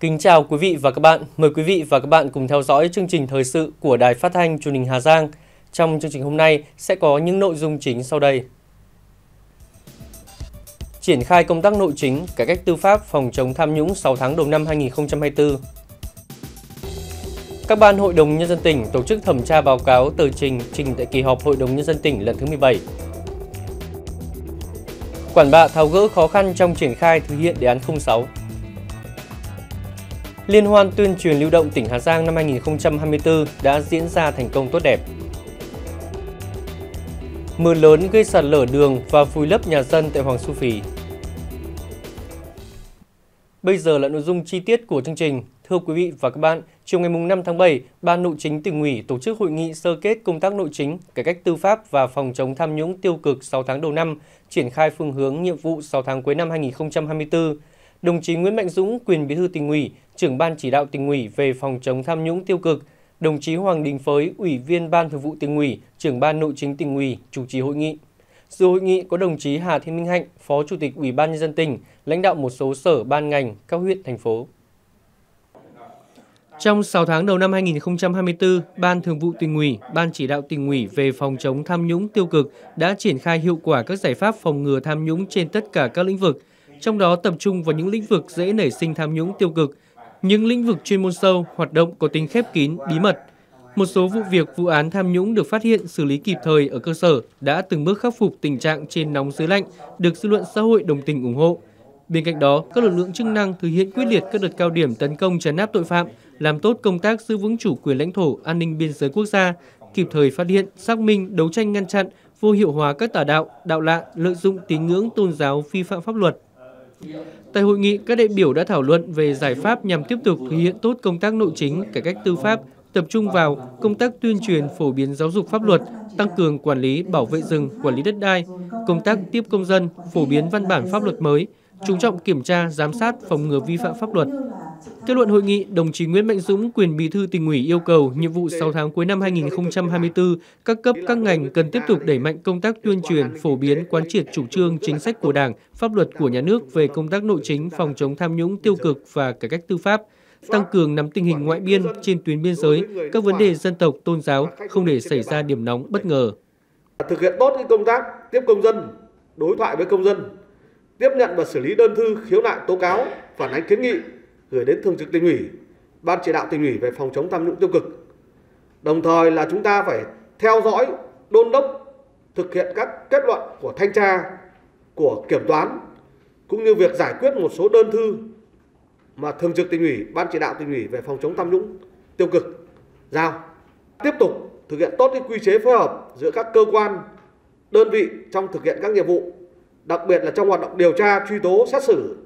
Kính chào quý vị và các bạn. Mời quý vị và các bạn cùng theo dõi chương trình thời sự của Đài Phát thanh Truyền hình Hà Giang. Trong chương trình hôm nay sẽ có những nội dung chính sau đây. Triển khai công tác nội chính, cải cách tư pháp phòng chống tham nhũng 6 tháng đầu năm 2024. Các ban Hội đồng Nhân dân tỉnh tổ chức thẩm tra báo cáo tờ trình trình tại kỳ họp Hội đồng Nhân dân tỉnh lần thứ 17. Quản bạ tháo gỡ khó khăn trong triển khai thực hiện đề án 06. Liên hoan tuyên truyền lưu động tỉnh Hà Giang năm 2024 đã diễn ra thành công tốt đẹp. Mưa lớn gây sạt lở đường và vùi lấp nhà dân tại Hoàng Su Phì. Bây giờ là nội dung chi tiết của chương trình. Thưa quý vị và các bạn, chiều ngày 5 tháng 7, Ban Nội chính tỉnh ủy tổ chức hội nghị sơ kết công tác nội chính, cải cách tư pháp và phòng chống tham nhũng tiêu cực 6 tháng đầu năm, triển khai phương hướng nhiệm vụ 6 tháng cuối năm 2024. Đồng chí Nguyễn Mạnh Dũng, quyền bí thư tỉnh ủy, trưởng ban chỉ đạo tỉnh ủy về phòng chống tham nhũng tiêu cực, đồng chí Hoàng Đình Phới, ủy viên ban thường vụ tỉnh ủy, trưởng ban nội chính tỉnh ủy, chủ trì hội nghị. Dự hội nghị có đồng chí Hà Thị Minh Hạnh, Phó Chủ tịch Ủy ban nhân dân tỉnh, lãnh đạo một số sở ban ngành, các huyện thành phố. Trong 6 tháng đầu năm 2024, Ban Thường vụ tỉnh ủy, Ban chỉ đạo tỉnh ủy về phòng chống tham nhũng tiêu cực đã triển khai hiệu quả các giải pháp phòng ngừa tham nhũng trên tất cả các lĩnh vực, trong đó tập trung vào những lĩnh vực dễ nảy sinh tham nhũng tiêu cực, những lĩnh vực chuyên môn sâu, hoạt động có tính khép kín, bí mật. Một số vụ việc vụ án tham nhũng được phát hiện xử lý kịp thời ở cơ sở đã từng bước khắc phục tình trạng trên nóng dưới lạnh, được dư luận xã hội đồng tình ủng hộ. Bên cạnh đó, các lực lượng chức năng thực hiện quyết liệt các đợt cao điểm tấn công trấn áp tội phạm, làm tốt công tác giữ vững chủ quyền lãnh thổ, an ninh biên giới quốc gia, kịp thời phát hiện, xác minh, đấu tranh ngăn chặn, vô hiệu hóa các tà đạo, đạo lạ, lợi dụng tín ngưỡng tôn giáo vi phạm pháp luật. Tại hội nghị, các đại biểu đã thảo luận về giải pháp nhằm tiếp tục thực hiện tốt công tác nội chính, cải cách tư pháp, tập trung vào công tác tuyên truyền phổ biến giáo dục pháp luật, tăng cường quản lý bảo vệ rừng, quản lý đất đai, công tác tiếp công dân, phổ biến văn bản pháp luật mới, chú trọng kiểm tra, giám sát, phòng ngừa vi phạm pháp luật. Kết luận hội nghị, đồng chí Nguyễn Mạnh Dũng, quyền bí thư tỉnh ủy yêu cầu nhiệm vụ 6 tháng cuối năm 2024, các cấp các ngành cần tiếp tục đẩy mạnh công tác tuyên truyền, phổ biến, quán triệt chủ trương, chính sách của Đảng, pháp luật của nhà nước về công tác nội chính, phòng chống tham nhũng tiêu cực và cải cách tư pháp, tăng cường nắm tình hình ngoại biên trên tuyến biên giới, các vấn đề dân tộc, tôn giáo, không để xảy ra điểm nóng bất ngờ. Thực hiện tốt công tác tiếp công dân, đối thoại với công dân, tiếp nhận và xử lý đơn thư khiếu nại tố cáo, phản ánh kiến nghị gửi đến thường trực tỉnh ủy, ban chỉ đạo tỉnh ủy về phòng chống tham nhũng tiêu cực. Đồng thời là chúng ta phải theo dõi, đôn đốc thực hiện các kết luận của thanh tra, của kiểm toán cũng như việc giải quyết một số đơn thư mà thường trực tỉnh ủy, ban chỉ đạo tỉnh ủy về phòng chống tham nhũng tiêu cực giao. Tiếp tục thực hiện tốt cái quy chế phối hợp giữa các cơ quan, đơn vị trong thực hiện các nhiệm vụ, đặc biệt là trong hoạt động điều tra, truy tố, xét xử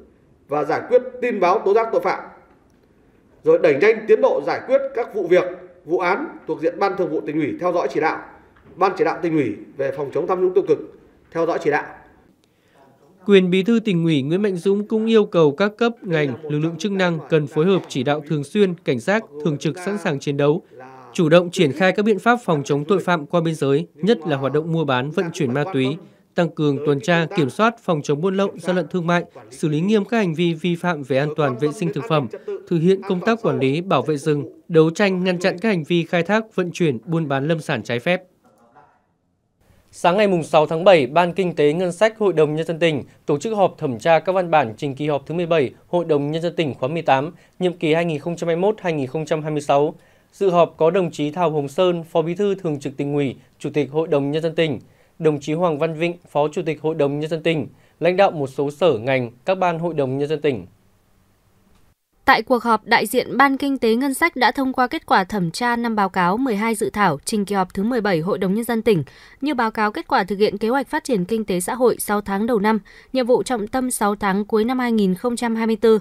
và giải quyết tin báo tố giác tội phạm. Rồi đẩy nhanh tiến độ giải quyết các vụ việc, vụ án thuộc diện Ban Thường vụ tỉnh ủy theo dõi chỉ đạo, Ban chỉ đạo tỉnh ủy về phòng chống tham nhũng tiêu cực theo dõi chỉ đạo. Quyền Bí thư tỉnh ủy Nguyễn Mạnh Dũng cũng yêu cầu các cấp, ngành, lực lượng chức năng cần phối hợp chỉ đạo thường xuyên, cảnh giác, thường trực sẵn sàng chiến đấu, chủ động triển khai các biện pháp phòng chống tội phạm qua biên giới, nhất là hoạt động mua bán, vận chuyển ma túy, tăng cường tuần tra, kiểm soát, phòng chống buôn lậu, gian lận thương mại, xử lý nghiêm các hành vi vi phạm về an toàn vệ sinh thực phẩm, thực hiện công tác quản lý, bảo vệ rừng, đấu tranh ngăn chặn các hành vi khai thác, vận chuyển, buôn bán lâm sản trái phép. Sáng ngày 6 tháng 7, Ban Kinh tế Ngân sách Hội đồng Nhân dân tỉnh tổ chức họp thẩm tra các văn bản trình kỳ họp thứ 17 Hội đồng Nhân dân tỉnh khóa 18, nhiệm kỳ 2021-2026. Dự họp có đồng chí Thảo Hồng Sơn, Phó Bí thư Thường trực tỉnh ủy, Chủ tịch Hội đồng Nhân dân tỉnh, đồng chí Hoàng Văn Vịnh, Phó Chủ tịch Hội đồng Nhân dân tỉnh, lãnh đạo một số sở ngành, các ban Hội đồng Nhân dân tỉnh. Tại cuộc họp, đại diện Ban Kinh tế Ngân sách đã thông qua kết quả thẩm tra năm báo cáo 12 dự thảo trình kỳ họp thứ 17 Hội đồng Nhân dân tỉnh, như báo cáo kết quả thực hiện kế hoạch phát triển kinh tế xã hội 6 tháng đầu năm, nhiệm vụ trọng tâm 6 tháng cuối năm 2024,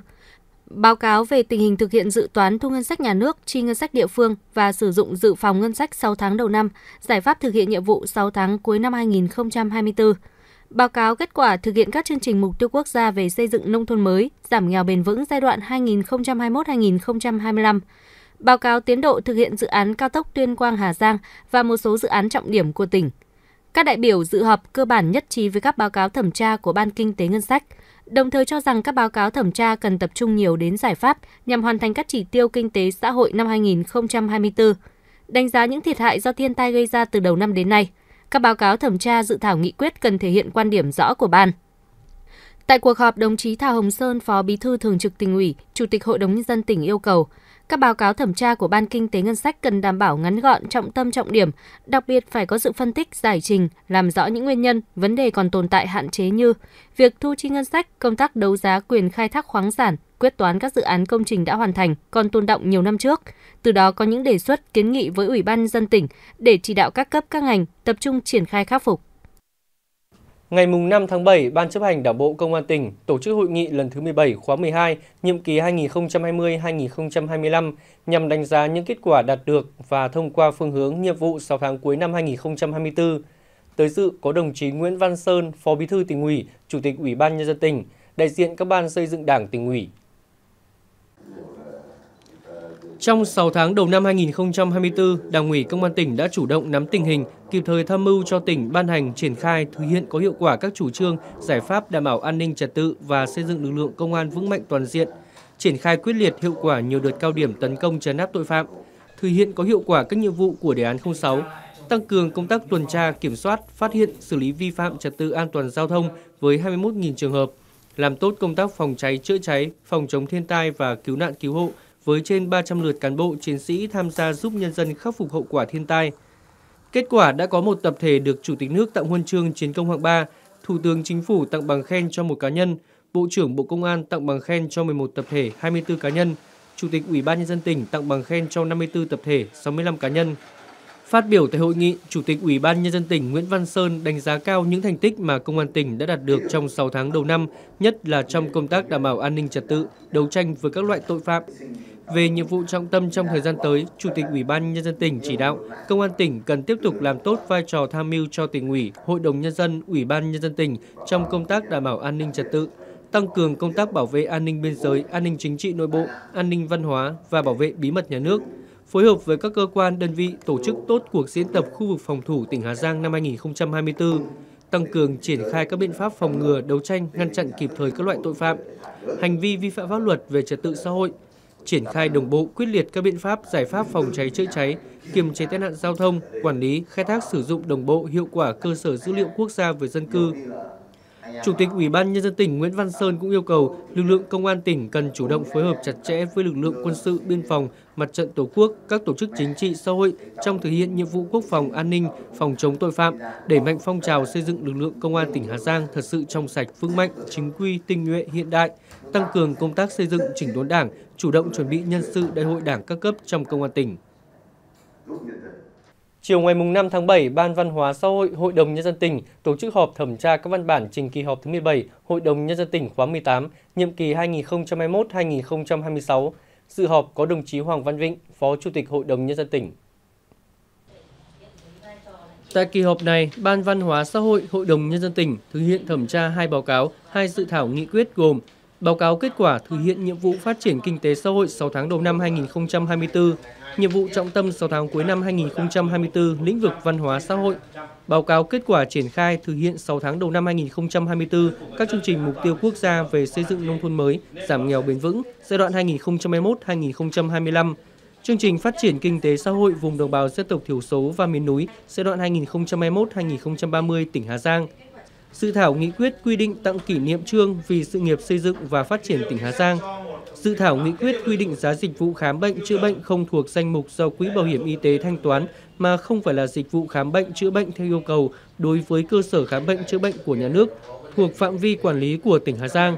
báo cáo về tình hình thực hiện dự toán thu ngân sách nhà nước, chi ngân sách địa phương và sử dụng dự phòng ngân sách 6 tháng đầu năm, giải pháp thực hiện nhiệm vụ 6 tháng cuối năm 2024. Báo cáo kết quả thực hiện các chương trình mục tiêu quốc gia về xây dựng nông thôn mới, giảm nghèo bền vững giai đoạn 2021-2025. Báo cáo tiến độ thực hiện dự án cao tốc Tuyên Quang Hà Giang và một số dự án trọng điểm của tỉnh Các đại biểu dự họp cơ bản nhất trí với các báo cáo thẩm tra của Ban Kinh tế Ngân sách, đồng thời cho rằng các báo cáo thẩm tra cần tập trung nhiều đến giải pháp nhằm hoàn thành các chỉ tiêu kinh tế xã hội năm 2024, đánh giá những thiệt hại do thiên tai gây ra từ đầu năm đến nay. Các báo cáo thẩm tra dự thảo nghị quyết cần thể hiện quan điểm rõ của ban. Tại cuộc họp, đồng chí Thảo Hồng Sơn, Phó Bí thư Thường trực tỉnh ủy, Chủ tịch Hội đồng nhân dân tỉnh yêu cầu các báo cáo thẩm tra của Ban Kinh tế Ngân sách cần đảm bảo ngắn gọn, trọng tâm trọng điểm, đặc biệt phải có sự phân tích, giải trình, làm rõ những nguyên nhân, vấn đề còn tồn tại hạn chế như việc thu chi ngân sách, công tác đấu giá quyền khai thác khoáng sản, quyết toán các dự án công trình đã hoàn thành còn tồn động nhiều năm trước. Từ đó có những đề xuất kiến nghị với Ủy ban dân tỉnh để chỉ đạo các cấp các ngành tập trung triển khai khắc phục. Ngày 5 tháng 7, Ban chấp hành Đảng bộ Công an tỉnh tổ chức hội nghị lần thứ 17 khóa 12, nhiệm kỳ 2020-2025 nhằm đánh giá những kết quả đạt được và thông qua phương hướng nhiệm vụ 6 tháng cuối năm 2024. Tới dự có đồng chí Nguyễn Văn Sơn, Phó Bí thư tỉnh ủy, Chủ tịch Ủy ban nhân dân tỉnh, đại diện các ban xây dựng Đảng tỉnh ủy, trong 6 tháng đầu năm 2024, Đảng ủy Công an tỉnh đã chủ động nắm tình hình, kịp thời tham mưu cho tỉnh ban hành triển khai thực hiện có hiệu quả các chủ trương, giải pháp đảm bảo an ninh trật tự và xây dựng lực lượng công an vững mạnh toàn diện, triển khai quyết liệt hiệu quả nhiều đợt cao điểm tấn công trấn áp tội phạm, thực hiện có hiệu quả các nhiệm vụ của đề án 06, tăng cường công tác tuần tra, kiểm soát, phát hiện, xử lý vi phạm trật tự an toàn giao thông với 21.000 trường hợp, làm tốt công tác phòng cháy chữa cháy, phòng chống thiên tai và cứu nạn cứu hộ với trên 300 lượt cán bộ chiến sĩ tham gia giúp nhân dân khắc phục hậu quả thiên tai. Kết quả đã có một tập thể được Chủ tịch nước tặng huân chương chiến công hạng 3, Thủ tướng Chính phủ tặng bằng khen cho một cá nhân, Bộ trưởng Bộ Công an tặng bằng khen cho 11 tập thể, 24 cá nhân, Chủ tịch Ủy ban nhân dân tỉnh tặng bằng khen cho 54 tập thể, 65 cá nhân. Phát biểu tại hội nghị, Chủ tịch Ủy ban Nhân dân tỉnh Nguyễn Văn Sơn đánh giá cao những thành tích mà Công an tỉnh đã đạt được trong 6 tháng đầu năm, nhất là trong công tác đảm bảo an ninh trật tự, đấu tranh với các loại tội phạm. Về nhiệm vụ trọng tâm trong thời gian tới, Chủ tịch Ủy ban Nhân dân tỉnh chỉ đạo Công an tỉnh cần tiếp tục làm tốt vai trò tham mưu cho tỉnh ủy, Hội đồng Nhân dân, Ủy ban Nhân dân tỉnh trong công tác đảm bảo an ninh trật tự, tăng cường công tác bảo vệ an ninh biên giới, an ninh chính trị nội bộ, an ninh văn hóa và bảo vệ bí mật nhà nước, phối hợp với các cơ quan, đơn vị tổ chức tốt cuộc diễn tập khu vực phòng thủ tỉnh Hà Giang năm 2024, tăng cường triển khai các biện pháp phòng ngừa, đấu tranh, ngăn chặn kịp thời các loại tội phạm, hành vi vi phạm pháp luật về trật tự xã hội, triển khai đồng bộ quyết liệt các biện pháp giải pháp phòng cháy chữa cháy, kiềm chế tai nạn giao thông, quản lý, khai thác sử dụng đồng bộ hiệu quả cơ sở dữ liệu quốc gia về dân cư. Chủ tịch Ủy ban Nhân dân tỉnh Nguyễn Văn Sơn cũng yêu cầu lực lượng công an tỉnh cần chủ động phối hợp chặt chẽ với lực lượng quân sự, biên phòng, mặt trận tổ quốc, các tổ chức chính trị xã hội trong thực hiện nhiệm vụ quốc phòng an ninh, phòng chống tội phạm, đẩy mạnh phong trào xây dựng lực lượng công an tỉnh Hà Giang thật sự trong sạch, vững mạnh, chính quy, tinh nhuệ, hiện đại, tăng cường công tác xây dựng chỉnh đốn Đảng, chủ động chuẩn bị nhân sự đại hội Đảng các cấp trong công an tỉnh. Chiều ngày 5 tháng 7, Ban Văn hóa Xã hội Hội đồng Nhân dân tỉnh tổ chức họp thẩm tra các văn bản trình kỳ họp thứ 17 Hội đồng Nhân dân tỉnh khóa 18, nhiệm kỳ 2021-2026. Dự họp có đồng chí Hoàng Văn Vịnh, Phó Chủ tịch Hội đồng Nhân dân tỉnh. Tại kỳ họp này, Ban Văn hóa Xã hội Hội đồng Nhân dân tỉnh thực hiện thẩm tra hai báo cáo, hai dự thảo nghị quyết gồm Báo cáo kết quả thực hiện nhiệm vụ phát triển kinh tế xã hội 6 tháng đầu năm 2024, nhiệm vụ trọng tâm 6 tháng cuối năm 2024 lĩnh vực văn hóa xã hội. Báo cáo kết quả triển khai thực hiện 6 tháng đầu năm 2024 các chương trình mục tiêu quốc gia về xây dựng nông thôn mới, giảm nghèo bền vững giai đoạn 2021-2025, chương trình phát triển kinh tế xã hội vùng đồng bào dân tộc thiểu số và miền núi giai đoạn 2021-2030 tỉnh Hà Giang – Dự thảo nghị quyết quy định tặng kỷ niệm trương vì sự nghiệp xây dựng và phát triển tỉnh Hà Giang. Dự thảo nghị quyết quy định giá dịch vụ khám bệnh chữa bệnh không thuộc danh mục do Quỹ Bảo hiểm Y tế thanh toán mà không phải là dịch vụ khám bệnh chữa bệnh theo yêu cầu đối với cơ sở khám bệnh chữa bệnh của nhà nước thuộc phạm vi quản lý của tỉnh Hà Giang.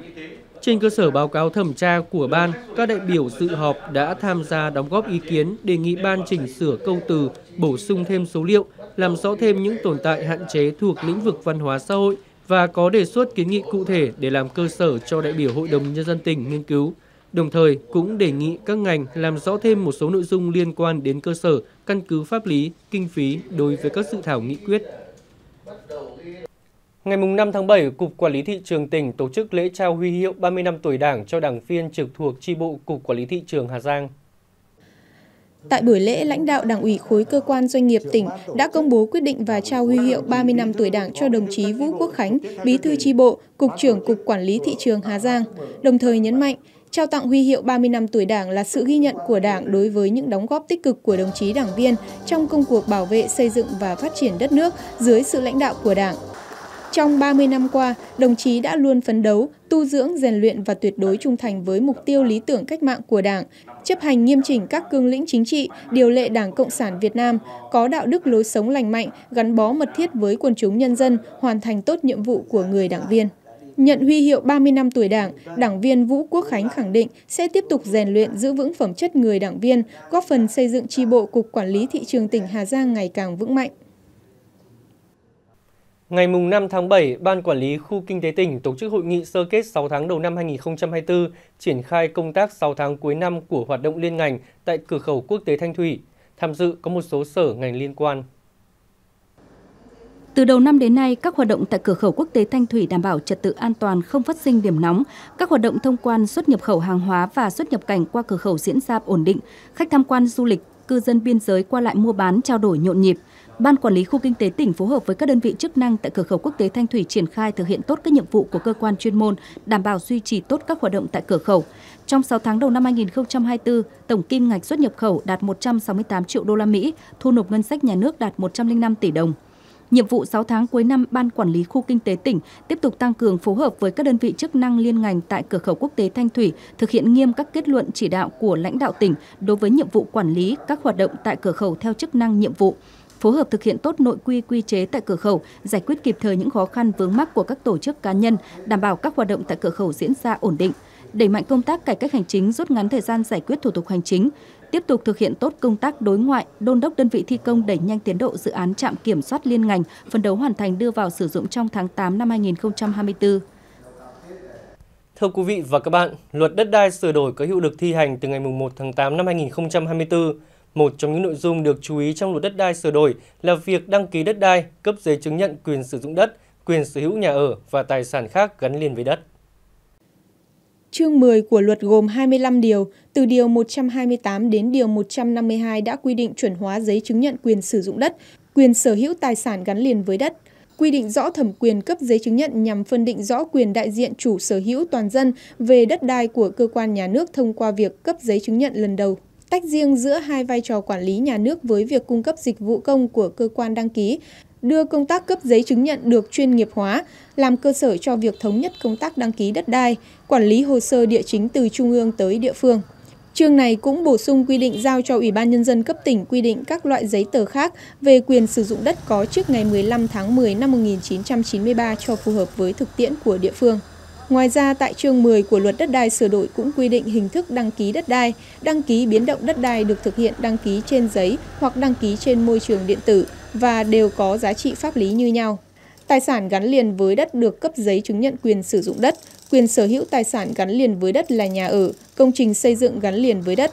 Trên cơ sở báo cáo thẩm tra của ban, các đại biểu dự họp đã tham gia đóng góp ý kiến đề nghị ban chỉnh sửa câu từ, bổ sung thêm số liệu, làm rõ thêm những tồn tại hạn chế thuộc lĩnh vực văn hóa xã hội và có đề xuất kiến nghị cụ thể để làm cơ sở cho đại biểu Hội đồng Nhân dân tỉnh nghiên cứu. Đồng thời cũng đề nghị các ngành làm rõ thêm một số nội dung liên quan đến cơ sở, căn cứ pháp lý, kinh phí đối với các dự thảo nghị quyết. Ngày 5 tháng 7, Cục Quản lý Thị trường tỉnh tổ chức lễ trao huy hiệu 30 năm tuổi Đảng cho đảng viên trực thuộc chi bộ Cục Quản lý Thị trường Hà Giang. Tại buổi lễ, lãnh đạo Đảng ủy khối cơ quan doanh nghiệp tỉnh đã công bố quyết định và trao huy hiệu 30 năm tuổi Đảng cho đồng chí Vũ Quốc Khánh, Bí thư chi bộ, Cục trưởng Cục Quản lý thị trường Hà Giang, đồng thời nhấn mạnh Trao tặng huy hiệu 30 năm tuổi Đảng là sự ghi nhận của Đảng đối với những đóng góp tích cực của đồng chí đảng viên trong công cuộc bảo vệ, xây dựng và phát triển đất nước dưới sự lãnh đạo của Đảng. Trong 30 năm qua, đồng chí đã luôn phấn đấu, tu dưỡng, rèn luyện và tuyệt đối trung thành với mục tiêu lý tưởng cách mạng của Đảng, chấp hành nghiêm chỉnh các cương lĩnh chính trị, điều lệ Đảng Cộng sản Việt Nam, có đạo đức lối sống lành mạnh, gắn bó mật thiết với quần chúng nhân dân, hoàn thành tốt nhiệm vụ của người đảng viên. Nhận huy hiệu 30 năm tuổi Đảng, đảng viên Vũ Quốc Khánh khẳng định sẽ tiếp tục rèn luyện giữ vững phẩm chất người đảng viên, góp phần xây dựng tri bộ Cục Quản lý Thị trường tỉnh Hà Giang ngày càng vững mạnh. Ngày 5 tháng 7, Ban Quản lý Khu Kinh tế tỉnh tổ chức hội nghị sơ kết 6 tháng đầu năm 2024, triển khai công tác 6 tháng cuối năm của hoạt động liên ngành tại cửa khẩu quốc tế Thanh Thủy. Tham dự có một số sở ngành liên quan. Từ đầu năm đến nay, các hoạt động tại cửa khẩu quốc tế Thanh Thủy đảm bảo trật tự an toàn, không phát sinh điểm nóng. Các hoạt động thông quan xuất nhập khẩu hàng hóa và xuất nhập cảnh qua cửa khẩu diễn ra ổn định. Khách tham quan du lịch, cư dân biên giới qua lại mua bán trao đổi nhộn nhịp. Ban quản lý khu kinh tế tỉnh phối hợp với các đơn vị chức năng tại cửa khẩu quốc tế Thanh Thủy triển khai thực hiện tốt các nhiệm vụ của cơ quan chuyên môn, đảm bảo duy trì tốt các hoạt động tại cửa khẩu. Trong 6 tháng đầu năm 2024, tổng kim ngạch xuất nhập khẩu đạt 168 triệu đô la Mỹ, thu nộp ngân sách nhà nước đạt 105 tỷ đồng. Nhiệm vụ 6 tháng cuối năm, Ban Quản lý Khu Kinh tế tỉnh tiếp tục tăng cường phối hợp với các đơn vị chức năng liên ngành tại cửa khẩu quốc tế Thanh Thủy, thực hiện nghiêm các kết luận chỉ đạo của lãnh đạo tỉnh đối với nhiệm vụ quản lý các hoạt động tại cửa khẩu theo chức năng nhiệm vụ phối hợp thực hiện tốt nội quy quy chế tại cửa khẩu, giải quyết kịp thời những khó khăn vướng mắc của các tổ chức cá nhân, đảm bảo các hoạt động tại cửa khẩu diễn ra ổn định, đẩy mạnh công tác cải cách hành chính rút ngắn thời gian giải quyết thủ tục hành chính, tiếp tục thực hiện tốt công tác đối ngoại, đôn đốc đơn vị thi công đẩy nhanh tiến độ dự án trạm kiểm soát liên ngành, phấn đấu hoàn thành đưa vào sử dụng trong tháng 8 năm 2024. Thưa quý vị và các bạn, luật đất đai sửa đổi có hiệu lực thi hành từ ngày 1 tháng 8 năm 2024. Một trong những nội dung được chú ý trong luật đất đai sửa đổi là việc đăng ký đất đai, cấp giấy chứng nhận quyền sử dụng đất, quyền sở hữu nhà ở và tài sản khác gắn liền với đất. Chương 10 của luật gồm 25 điều, từ điều 128 đến điều 152 đã quy định chuẩn hóa giấy chứng nhận quyền sử dụng đất, quyền sở hữu tài sản gắn liền với đất, quy định rõ thẩm quyền cấp giấy chứng nhận nhằm phân định rõ quyền đại diện chủ sở hữu toàn dân về đất đai của cơ quan nhà nước thông qua việc cấp giấy chứng nhận lần đầu. Tách riêng giữa hai vai trò quản lý nhà nước với việc cung cấp dịch vụ công của cơ quan đăng ký, đưa công tác cấp giấy chứng nhận được chuyên nghiệp hóa, làm cơ sở cho việc thống nhất công tác đăng ký đất đai, quản lý hồ sơ địa chính từ trung ương tới địa phương. Chương này cũng bổ sung quy định giao cho Ủy ban Nhân dân cấp tỉnh quy định các loại giấy tờ khác về quyền sử dụng đất có trước ngày 15 tháng 10 năm 1993 cho phù hợp với thực tiễn của địa phương. Ngoài ra, tại chương 10 của luật đất đai sửa đổi cũng quy định hình thức đăng ký đất đai. Đăng ký biến động đất đai được thực hiện đăng ký trên giấy hoặc đăng ký trên môi trường điện tử và đều có giá trị pháp lý như nhau. Tài sản gắn liền với đất được cấp giấy chứng nhận quyền sử dụng đất, quyền sở hữu tài sản gắn liền với đất là nhà ở, công trình xây dựng gắn liền với đất.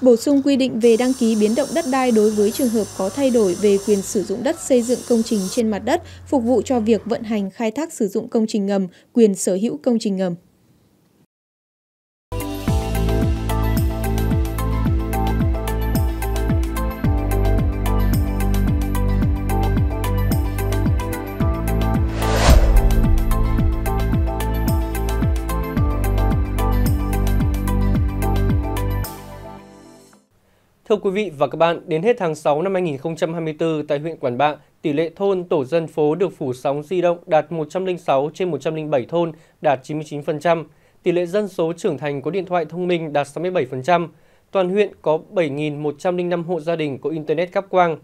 Bổ sung quy định về đăng ký biến động đất đai đối với trường hợp có thay đổi về quyền sử dụng đất xây dựng công trình trên mặt đất, phục vụ cho việc vận hành khai thác sử dụng công trình ngầm, quyền sở hữu công trình ngầm. Thưa quý vị và các bạn, đến hết tháng 6 năm 2024 tại huyện Quản Bạ, tỷ lệ thôn tổ dân phố được phủ sóng di động đạt 106 trên 107 thôn, đạt 99%. Tỷ lệ dân số trưởng thành có điện thoại thông minh đạt 67%. Toàn huyện có 7.105 hộ gia đình có Internet cáp quang.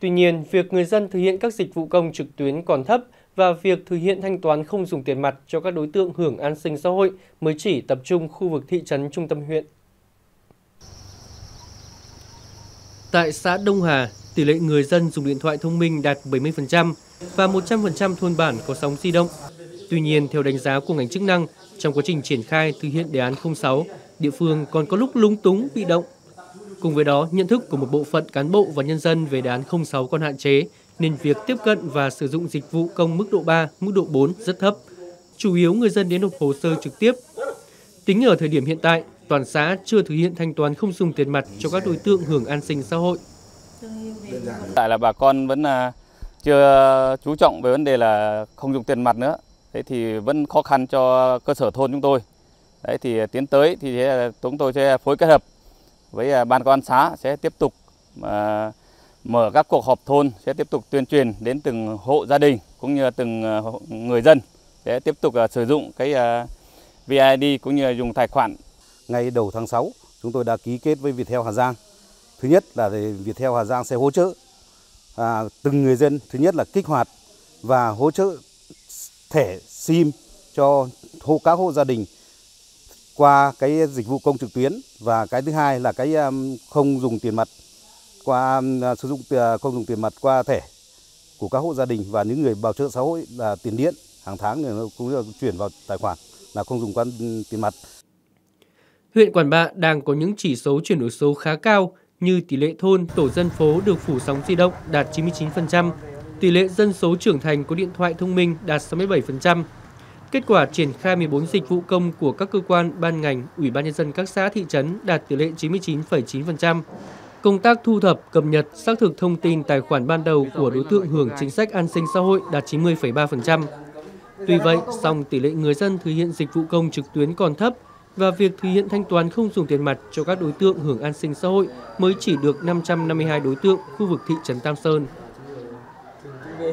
Tuy nhiên, việc người dân thực hiện các dịch vụ công trực tuyến còn thấp và việc thực hiện thanh toán không dùng tiền mặt cho các đối tượng hưởng an sinh xã hội mới chỉ tập trung khu vực thị trấn trung tâm huyện. Tại xã Đông Hà, tỷ lệ người dân dùng điện thoại thông minh đạt 70% và 100% thôn bản có sóng di động. Tuy nhiên, theo đánh giá của ngành chức năng, trong quá trình triển khai thực hiện đề án 06, địa phương còn có lúc lúng túng, bị động. Cùng với đó, nhận thức của một bộ phận cán bộ và nhân dân về đề án 06 còn hạn chế, nên việc tiếp cận và sử dụng dịch vụ công mức độ 3, mức độ 4 rất thấp. Chủ yếu người dân đến nộp hồ sơ trực tiếp. Tính ở thời điểm hiện tại, toàn xã chưa thực hiện thanh toán không dùng tiền mặt cho các đối tượng hưởng an sinh xã hội. Tại là bà con vẫn là chưa chú trọng về vấn đề là không dùng tiền mặt nữa. Thế thì vẫn khó khăn cho cơ sở thôn chúng tôi. Đấy, thì tiến tới thì chúng tôi sẽ phối kết hợp với à, ban công an xã sẽ tiếp tục mà mở các cuộc họp thôn, sẽ tiếp tục tuyên truyền đến từng hộ gia đình cũng như từng à, người dân, sẽ tiếp tục à, sử dụng cái VID cũng như dùng tài khoản. Ngay đầu tháng 6 chúng tôi đã ký kết với Viettel Hà Giang. Thứ nhất là Viettel Hà Giang sẽ hỗ trợ à, từng người dân. Thứ nhất là kích hoạt và hỗ trợ thẻ SIM cho hộ các hộ gia đình qua cái dịch vụ công trực tuyến và cái thứ hai là cái um, không dùng tiền mặt qua um, à, sử dụng à, không dùng tiền mặt qua thẻ của các hộ gia đình và những người bảo trợ xã hội là tiền điện hàng tháng thì nó cũng chuyển vào tài khoản là không dùng qua tiền mặt. Huyện Quản Bạ đang có những chỉ số chuyển đổi số khá cao như tỷ lệ thôn, tổ dân phố được phủ sóng di động đạt 99%, tỷ lệ dân số trưởng thành có điện thoại thông minh đạt 67%. Kết quả triển khai 14 dịch vụ công của các cơ quan, ban ngành, ủy ban nhân dân các xã thị trấn đạt tỷ lệ 99,9%. Công tác thu thập, cập nhật, xác thực thông tin tài khoản ban đầu của đối tượng hưởng chính sách an sinh xã hội đạt 90,3%. Tuy vậy, song tỷ lệ người dân thực hiện dịch vụ công trực tuyến còn thấp và việc thực hiện thanh toán không dùng tiền mặt cho các đối tượng hưởng an sinh xã hội mới chỉ được 552 đối tượng khu vực thị trấn Tam Sơn.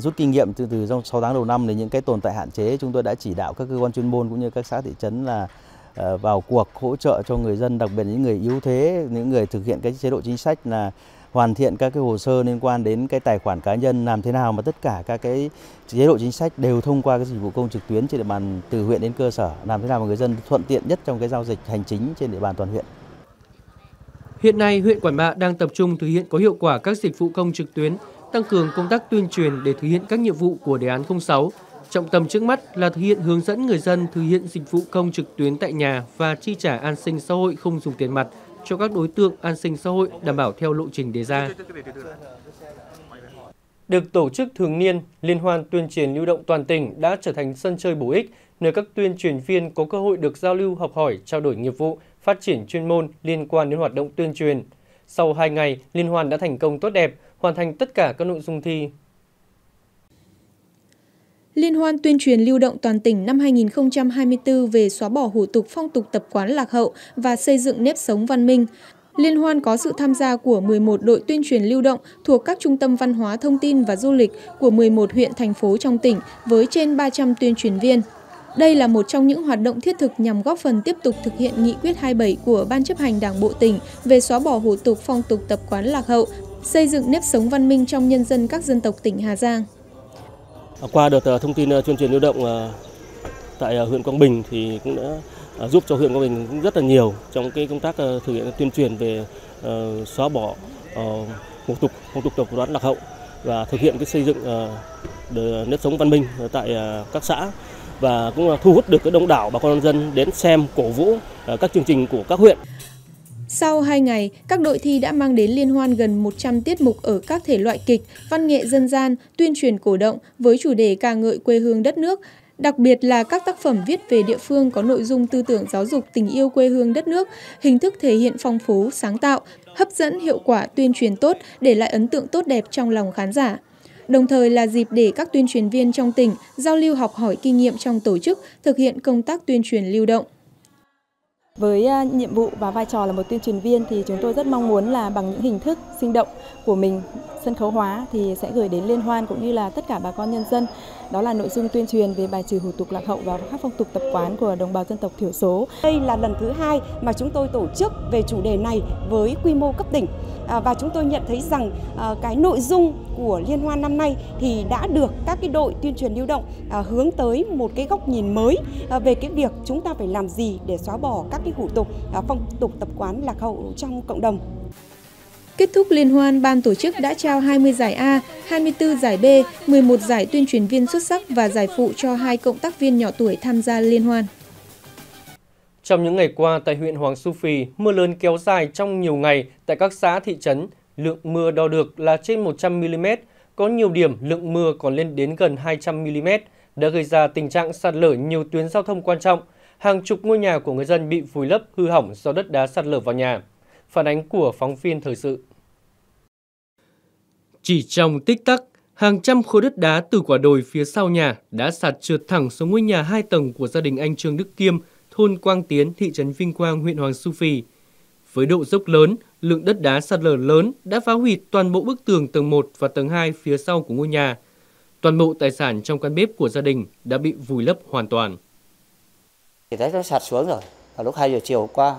Rút kinh nghiệm từ từ trong 6 tháng đầu năm thì những cái tồn tại hạn chế chúng tôi đã chỉ đạo các cơ quan chuyên môn cũng như các xã thị trấn là ờ, vào cuộc hỗ trợ cho người dân đặc biệt những người yếu thế, những người thực hiện cái chế độ chính sách là hoàn thiện các cái hồ sơ liên quan đến cái tài khoản cá nhân làm thế nào mà tất cả các cái chế độ chính sách đều thông qua cái dịch vụ công trực tuyến trên địa bàn từ huyện đến cơ sở làm thế nào mà người dân thuận tiện nhất trong cái giao dịch hành chính trên địa bàn toàn huyện. Hiện nay huyện Quản Bạ đang tập trung thực hiện có hiệu quả các dịch vụ công trực tuyến, tăng cường công tác tuyên truyền để thực hiện các nhiệm vụ của đề án 06. Trọng tâm trước mắt là thực hiện hướng dẫn người dân thực hiện dịch vụ công trực tuyến tại nhà và chi trả an sinh xã hội không dùng tiền mặt cho các đối tượng an sinh xã hội đảm bảo theo lộ trình đề ra. Được tổ chức thường niên, Liên hoan tuyên truyền lưu động toàn tỉnh đã trở thành sân chơi bổ ích, nơi các tuyên truyền viên có cơ hội được giao lưu học hỏi, trao đổi nghiệp vụ, phát triển chuyên môn liên quan đến hoạt động tuyên truyền. Sau 2 ngày, Liên hoan đã thành công tốt đẹp, hoàn thành tất cả các nội dung thi. Liên hoan tuyên truyền lưu động toàn tỉnh năm 2024 về xóa bỏ hủ tục phong tục tập quán lạc hậu và xây dựng nếp sống văn minh. Liên hoan có sự tham gia của 11 đội tuyên truyền lưu động thuộc các trung tâm văn hóa thông tin và du lịch của 11 huyện thành phố trong tỉnh với trên 300 tuyên truyền viên. Đây là một trong những hoạt động thiết thực nhằm góp phần tiếp tục thực hiện nghị quyết 27 của Ban chấp hành Đảng Bộ tỉnh về xóa bỏ hủ tục phong tục tập quán lạc hậu, xây dựng nếp sống văn minh trong nhân dân các dân tộc tỉnh Hà Giang. À, qua đợt à, thông tin à, tuyên truyền lưu động tại huyện Quang Bình thì cũng đã giúp cho huyện Quang Bình cũng rất là nhiều trong cái công tác thực hiện tuyên truyền về xóa bỏ ờ, phong tục phong tục tập quán lạc hậu và thực hiện cái xây dựng nếp sống văn minh tại các xã và cũng thu hút được cái đông đảo bà con nhân dân đến xem, cổ vũ các chương trình của các huyện. Sau 2 ngày, các đội thi đã mang đến liên hoan gần 100 tiết mục ở các thể loại kịch, văn nghệ dân gian, tuyên truyền cổ động với chủ đề ca ngợi quê hương đất nước, đặc biệt là các tác phẩm viết về địa phương có nội dung tư tưởng giáo dục tình yêu quê hương đất nước, hình thức thể hiện phong phú, sáng tạo, hấp dẫn hiệu quả tuyên truyền tốt để lại ấn tượng tốt đẹp trong lòng khán giả. Đồng thời là dịp để các tuyên truyền viên trong tỉnh giao lưu học hỏi kinh nghiệm trong tổ chức thực hiện công tác tuyên truyền lưu động. Với à, nhiệm vụ và vai trò là một tuyên truyền viên thì chúng tôi rất mong muốn là bằng những hình thức sinh động của mình, sân khấu hóa thì sẽ gửi đến liên hoan cũng như là tất cả bà con nhân dân. Đó là nội dung tuyên truyền về bài trừ hủ tục lạc hậu và các phong tục tập quán của đồng bào dân tộc thiểu số. Đây là lần thứ hai mà chúng tôi tổ chức về chủ đề này với quy mô cấp tỉnh à, và chúng tôi nhận thấy rằng à, cái nội dung của liên hoan năm nay thì đã được các cái đội tuyên truyền lưu động à, hướng tới một cái góc nhìn mới về cái việc chúng ta phải làm gì để xóa bỏ các cái hủ tục phong tục tập quán lạc hậu trong cộng đồng. Kết thúc liên hoan, ban tổ chức đã trao 20 giải A, 24 giải B, 11 giải tuyên truyền viên xuất sắc và giải phụ cho hai cộng tác viên nhỏ tuổi tham gia liên hoan. Trong những ngày qua tại huyện Hoàng Su Phi, mưa lớn kéo dài trong nhiều ngày tại các xã thị trấn. Lượng mưa đo được là trên 100 mm, có nhiều điểm lượng mưa còn lên đến gần 200 mm, đã gây ra tình trạng sạt lở nhiều tuyến giao thông quan trọng. hàng chục ngôi nhà của người dân bị vùi lấp hư hỏng do đất đá sạt lở vào nhà. Phản ánh của phóng viên thời sự. Chỉ trong tích tắc, hàng trăm khối đất đá từ quả đồi phía sau nhà đã sạt trượt thẳng xuống ngôi nhà hai tầng của gia đình anh Trương Đức Kiêm, thôn Quang Tiến, thị trấn Vinh Quang, huyện Hoàng Su Phi. Với độ dốc lớn, lượng đất đá sạt lở lớn đã phá hủy toàn bộ bức tường tầng 1 và tầng 2 phía sau của ngôi nhà. Toàn bộ tài sản trong căn bếp của gia đình đã bị vùi lấp hoàn toàn. Thì thấy nó sạt xuống rồi, vào lúc 2 giờ chiều qua.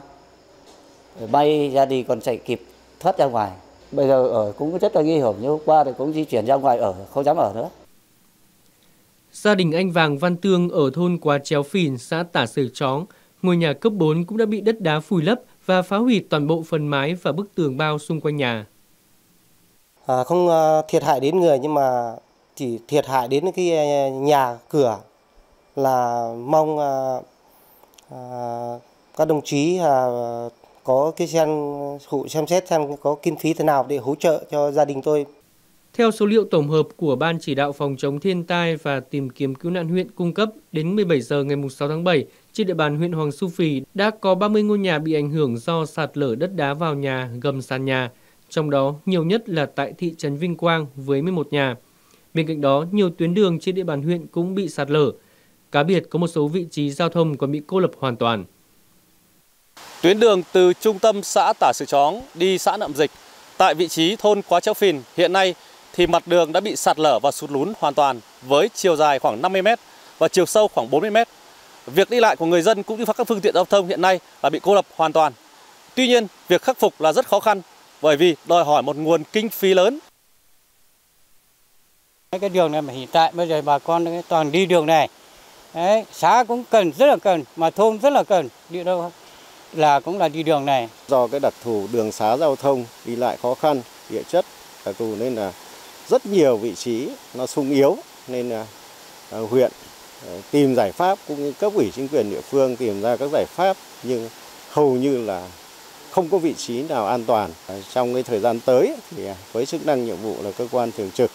Bay gia đình còn chạy kịp thoát ra ngoài. Bây giờ ở cũng rất là nguy hiểm, nhưng hôm qua thì cũng di chuyển ra ngoài ở, không dám ở nữa. Gia đình anh Vàng Văn Tương ở thôn Quá Chéo Phìn, xã Tả Sử Chóng, ngôi nhà cấp 4 cũng đã bị đất đá vùi lấp và phá hủy toàn bộ phần mái và bức tường bao xung quanh nhà. À, không uh, thiệt hại đến người nhưng mà chỉ thiệt hại đến cái nhà cửa là mong uh, uh, các đồng chí uh, có cái xem phụ xem xét xem có kinh phí thế nào để hỗ trợ cho gia đình tôi. Theo số liệu tổng hợp của Ban chỉ đạo phòng chống thiên tai và tìm kiếm cứu nạn huyện cung cấp, đến 17 giờ ngày 6 tháng 7, trên địa bàn huyện Hoàng Su Phi đã có 30 ngôi nhà bị ảnh hưởng do sạt lở đất đá vào nhà, gầm sàn nhà. Trong đó, nhiều nhất là tại thị trấn Vinh Quang với 11 nhà. Bên cạnh đó, nhiều tuyến đường trên địa bàn huyện cũng bị sạt lở. Cá biệt có một số vị trí giao thông còn bị cô lập hoàn toàn. Tuyến đường từ trung tâm xã Tả sự Chóng đi xã Nậm Dịch tại vị trí thôn Quá Chéo Phìn hiện nay thì mặt đường đã bị sạt lở và sụt lún hoàn toàn với chiều dài khoảng 50 m và chiều sâu khoảng 40 m. Việc đi lại của người dân cũng như các phương tiện giao thông hiện nay là bị cô lập hoàn toàn. Tuy nhiên, việc khắc phục là rất khó khăn bởi vì đòi hỏi một nguồn kinh phí lớn. Cái đường này mà hiện tại bây giờ bà con toàn đi đường này. Đấy, xã cũng cần rất là cần mà thôn rất là cần đi đâu là cũng là đi đường này. Do cái đặc thù đường xá giao thông đi lại khó khăn, địa chất đặc thù nên là rất nhiều vị trí nó sung yếu nên là huyện à, tìm giải pháp cũng như cấp ủy chính quyền địa phương tìm ra các giải pháp nhưng hầu như là không có vị trí nào an toàn. À, trong cái thời gian tới thì với chức năng nhiệm vụ là cơ quan thường trực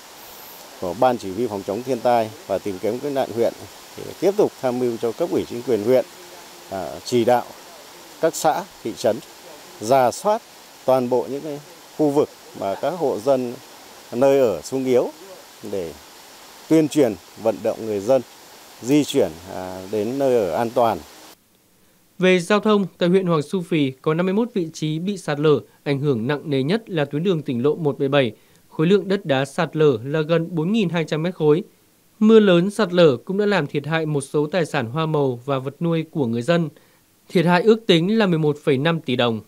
của ban chỉ huy phòng chống thiên tai và tìm kiếm cứu nạn huyện thì tiếp tục tham mưu cho cấp ủy chính quyền huyện chỉ đạo các xã thị trấn giả soát toàn bộ những cái khu vực mà các hộ dân nơi ở sung yếu để tuyên truyền vận động người dân di chuyển à, đến nơi ở an toàn. Về giao thông, tại huyện Hoàng Su Phi có 51 vị trí bị sạt lở, ảnh hưởng nặng nề nhất là tuyến đường tỉnh lộ 177. Khối lượng đất đá sạt lở là gần 4.200 mét khối. Mưa lớn sạt lở cũng đã làm thiệt hại một số tài sản hoa màu và vật nuôi của người dân. Thiệt hại ước tính là 11,5 tỷ đồng.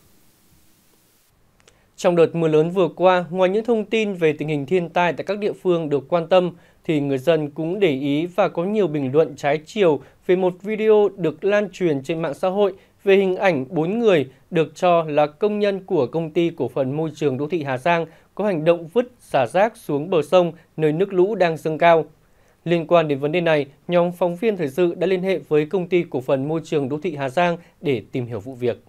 Trong đợt mưa lớn vừa qua, ngoài những thông tin về tình hình thiên tai tại các địa phương được quan tâm, thì người dân cũng để ý và có nhiều bình luận trái chiều về một video được lan truyền trên mạng xã hội về hình ảnh bốn người được cho là công nhân của công ty cổ phần môi trường đô thị Hà Giang có hành động vứt xả rác xuống bờ sông nơi nước lũ đang dâng cao. Liên quan đến vấn đề này, nhóm phóng viên thời sự đã liên hệ với công ty cổ phần môi trường đô thị Hà Giang để tìm hiểu vụ việc.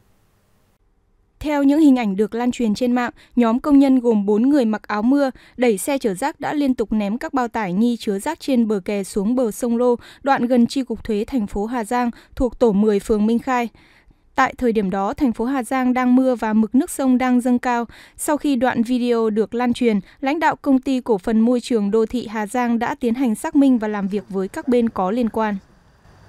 Theo những hình ảnh được lan truyền trên mạng, nhóm công nhân gồm 4 người mặc áo mưa đẩy xe chở rác đã liên tục ném các bao tải nghi chứa rác trên bờ kè xuống bờ sông Lô, đoạn gần chi cục thuế thành phố Hà Giang thuộc tổ 10 phường Minh Khai. Tại thời điểm đó, thành phố Hà Giang đang mưa và mực nước sông đang dâng cao. Sau khi đoạn video được lan truyền, lãnh đạo công ty cổ phần môi trường đô thị Hà Giang đã tiến hành xác minh và làm việc với các bên có liên quan.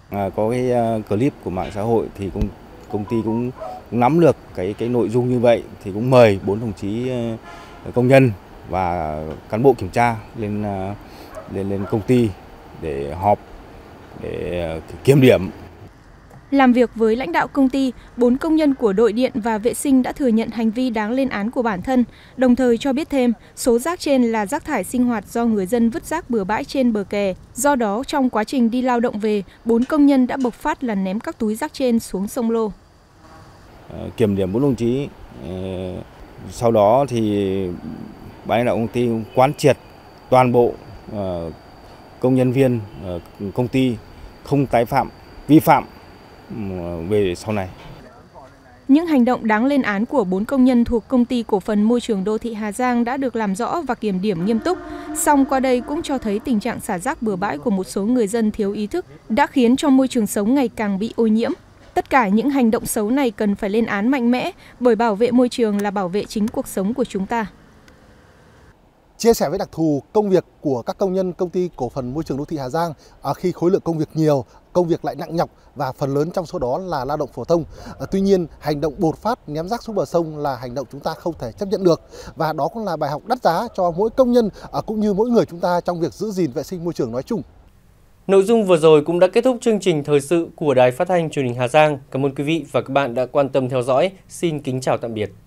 À, có cái uh, clip của mạng xã hội thì cũng công ty cũng nắm được cái cái nội dung như vậy thì cũng mời bốn đồng chí uh, công nhân và cán bộ kiểm tra lên uh, lên lên công ty để họp để uh, kiểm điểm làm việc với lãnh đạo công ty, bốn công nhân của đội điện và vệ sinh đã thừa nhận hành vi đáng lên án của bản thân, đồng thời cho biết thêm số rác trên là rác thải sinh hoạt do người dân vứt rác bừa bãi trên bờ kè. Do đó, trong quá trình đi lao động về, bốn công nhân đã bộc phát là ném các túi rác trên xuống sông Lô. Ờ, kiểm điểm bốn đồng chí, ờ, sau đó thì ban lãnh đạo công ty quán triệt toàn bộ ờ, công nhân viên công ty không tái phạm vi phạm về sau này. Những hành động đáng lên án của bốn công nhân thuộc công ty cổ phần môi trường đô thị Hà Giang đã được làm rõ và kiểm điểm nghiêm túc. Song qua đây cũng cho thấy tình trạng xả rác bừa bãi của một số người dân thiếu ý thức đã khiến cho môi trường sống ngày càng bị ô nhiễm. Tất cả những hành động xấu này cần phải lên án mạnh mẽ bởi bảo vệ môi trường là bảo vệ chính cuộc sống của chúng ta. Chia sẻ với đặc thù công việc của các công nhân công ty cổ phần môi trường đô thị Hà Giang à, khi khối lượng công việc nhiều, công việc lại nặng nhọc và phần lớn trong số đó là lao động phổ thông. À, tuy nhiên, hành động bột phát ném rác xuống bờ sông là hành động chúng ta không thể chấp nhận được và đó cũng là bài học đắt giá cho mỗi công nhân à, cũng như mỗi người chúng ta trong việc giữ gìn vệ sinh môi trường nói chung. Nội dung vừa rồi cũng đã kết thúc chương trình thời sự của Đài Phát thanh Truyền hình Hà Giang. Cảm ơn quý vị và các bạn đã quan tâm theo dõi. Xin kính chào tạm biệt.